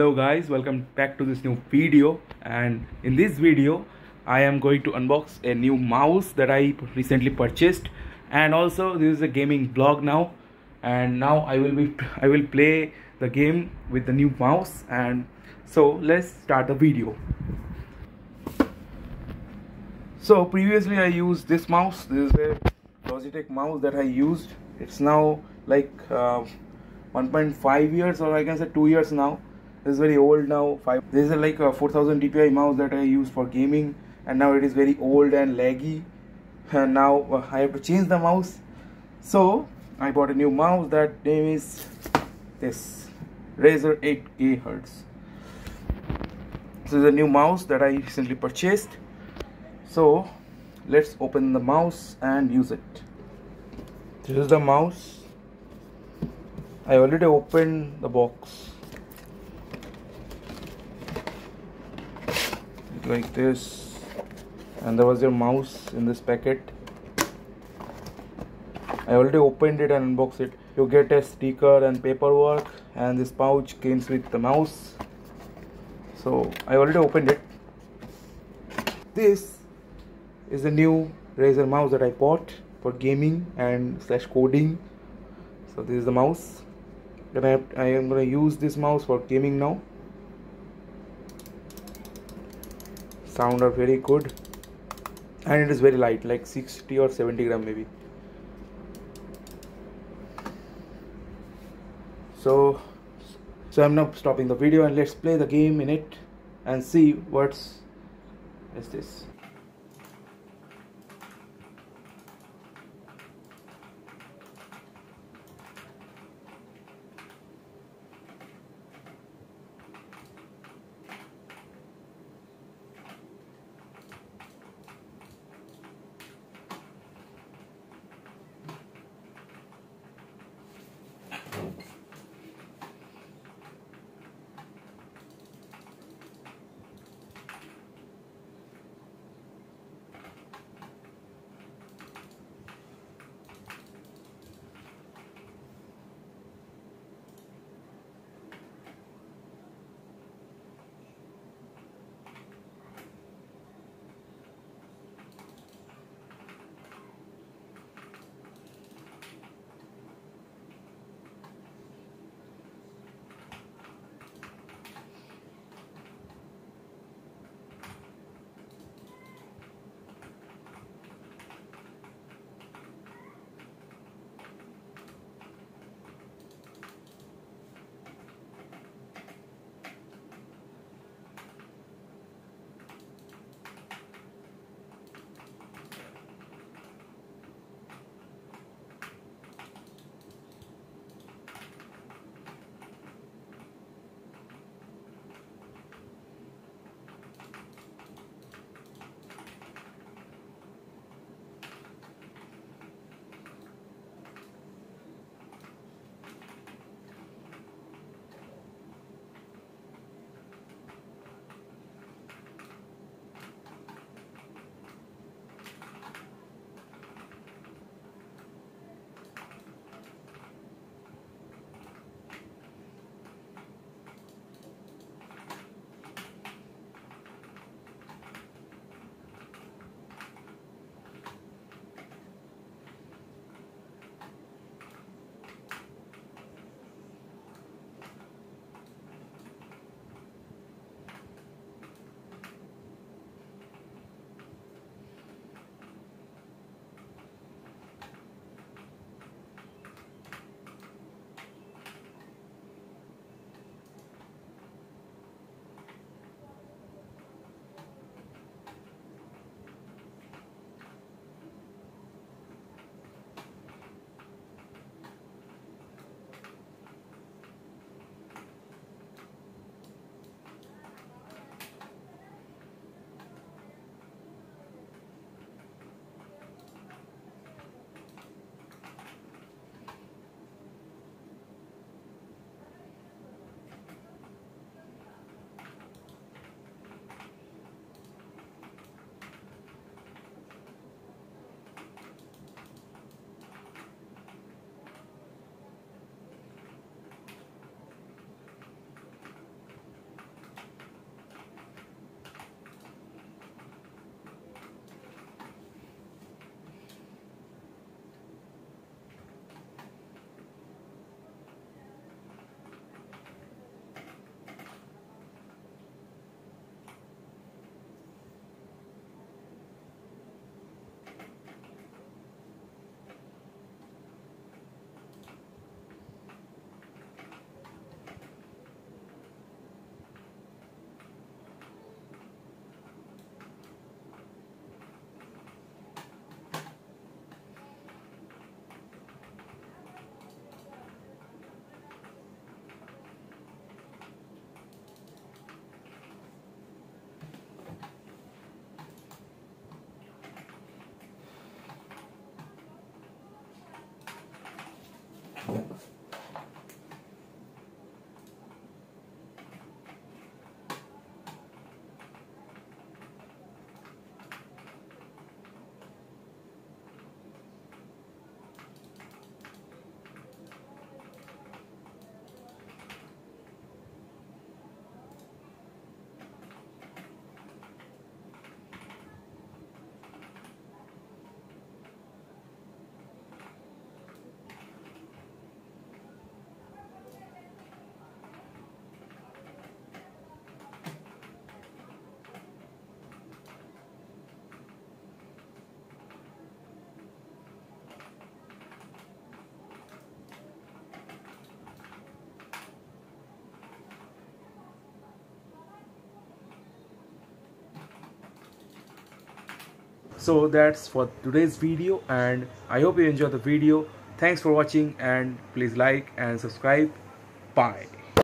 hello guys welcome back to this new video. And in this video i am going to unbox a new mouse that i recently purchased. And also this is a gaming vlog now. And now i will be i will play the game with the new mouse. And so let's start the video. So previously i used this mouse. This is a logitech mouse that i used. It's now like uh, 1.5 years or i can say 2 years now this is very old now. Five this is like a 4000 dpi mouse that i use for gaming and now it is very old and laggy. And now uh, i have to change the mouse. So i bought a new mouse that name is this razer 8k hertz this is a new mouse that i recently purchased. So let's open the mouse and use it. This is the mouse. I already opened the box like this. And there was your mouse in this packet. I already opened it and unboxed it. You get a sticker and paperwork and this pouch comes with the mouse. So I already opened it. This is the new Razer mouse that I bought for gaming and slash coding. So this is the mouse. I, I am going to use this mouse for gaming now sound are very good. And it is very light like 60 or 70 gram maybe. So so i'm now stopping the video and let's play the game in it and see what's is this so that's for today's video and i hope you enjoyed the video. Thanks for watching and please like and subscribe. Bye